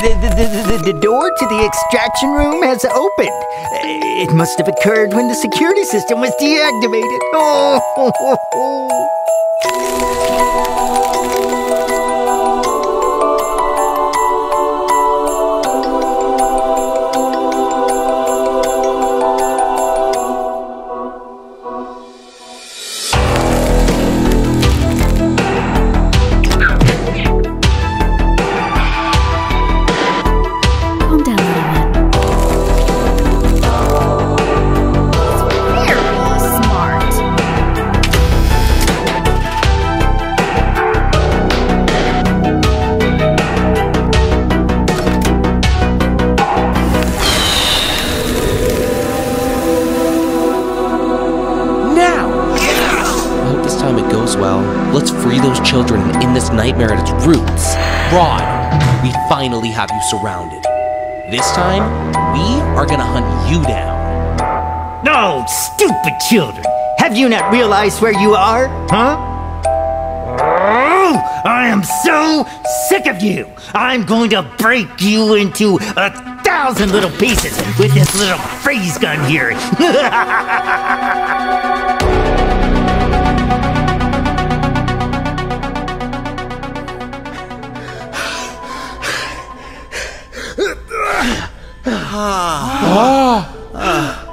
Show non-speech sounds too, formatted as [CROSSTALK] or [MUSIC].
The, the, the, the, door to the extraction room has opened. It must have occurred when the security system was deactivated. [LAUGHS] Oh. Children in this nightmare at its roots. Rod, we finally have you surrounded. This time, we are gonna hunt you down. No, stupid children! Have you not realized where you are? Huh? Oh, I am so sick of you! I'm going to break you into a thousand little pieces with this little freeze gun here! [LAUGHS] 아. 아. 아.